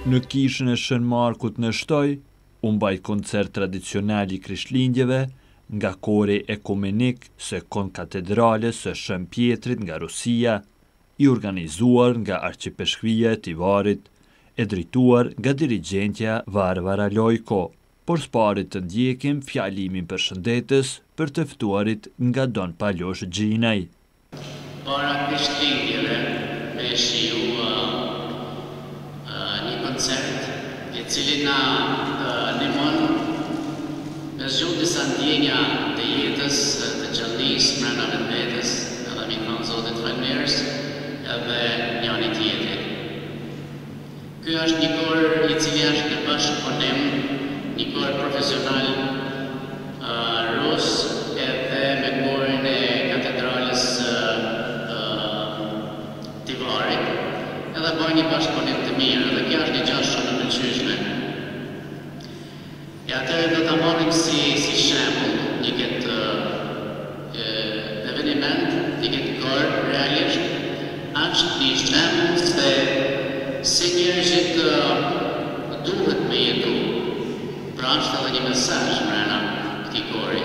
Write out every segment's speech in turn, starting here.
Në Kishën e Shën Markut në Shtoj u mbajt koncert tradicional i Krishtlindjeve nga Kori Ekumenik së Konkatedrales së Shën Pjetrit nga Rusia, i organizuar nga Arqipeshkvia e Tivarit, e drejtuar nga dirigjentja Varvara Lojko, por së pari të ndjekim fjalimin përshëndetës për të ftuarit nga Don Palosh Gjinaj. Para Krishtlindjeve me e shiju një koncert i cili na nimon me zgju disa ndjenja të jetës të gjallnisë mrena vetvetes edhe me i thanë Zotit faleminers edhe njani tjetrit. Ky asht një kor i cili asht në bashkëpunim, një kor profesional rus edhe me korin e Katedrales së Tivarit edhe bajnë një bashkëpunim të mirë edhe kjo asht një gja shumë e pëlqyeshme. E atëherë do ta marrim si si shembull njiket eveniment, njiket kor realisht, asht një shembull se si njerëzit duhet me jetu, pra asht edhe një mesazh mrena këtij kori.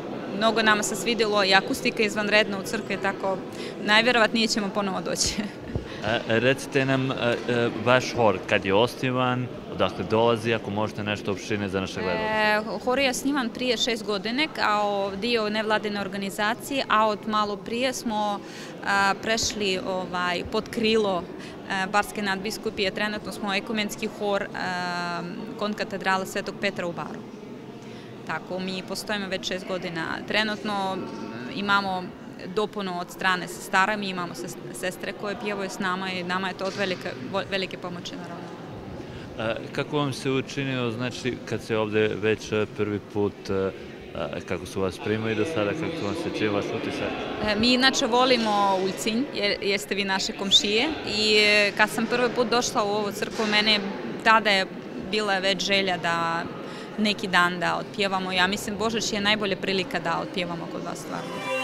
mnogo nama se svidjelo i akustika izvanredna u crkvi, tako najvjerovatnije ćemo ponovo doći. recite nam e, e, vaš hor, kad je osnivan, odakle dolazi, ako možete nešto opštine za naše gledalce. E, hor je sniman prije šest godine kao dio nevladine organizacije, a od malo prije smo prešli ovaj, pod krilo Barske nadbiskupije, trenutno smo ekumenski hor konkatedrala katedrala Svetog Petra u Baru. Tako, mi postojimo već šest godina. Trenutno imamo dopunu od strane sestara, mi imamo sestre koje pjevaju s nama i nama je to od velike, velike pomoći naravno. Kako vam se učinio, znači, kad se ovdje već e, prvi put e, kako su vas primili do sada, kako vam se čije vaš utisak? E, mi inače volimo Ulcinj, jeste vi naše komšije i kad sam prvi put došla u ovu crkvu, mene tada je bila već želja da neki dan da otpjevamo. Ja mislim Božić je najbolja prilika da otpjevamo kod vas stvarno.